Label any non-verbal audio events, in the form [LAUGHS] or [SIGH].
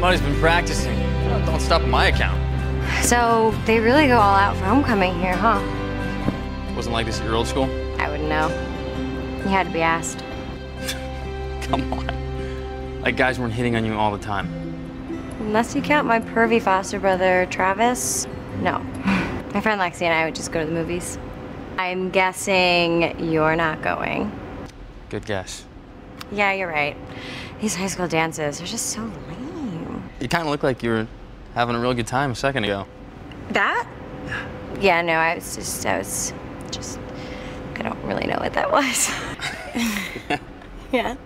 Buddy's been practicing. Don't stop on my account. So they really go all out for homecoming here, huh? Wasn't like this at your old school? I wouldn't know. You had to be asked. [LAUGHS] Come on. Like guys weren't hitting on you all the time. Unless you count my pervy foster brother, Travis. No. [LAUGHS] My friend Lexi and I would just go to the movies. I'm guessing you're not going. Good guess. Yeah, you're right. These high school dances are just so lame. You kind of look like you were having a real good time a second ago. That? Yeah, no, I was just, I was just, I don't really know what that was. [LAUGHS] yeah.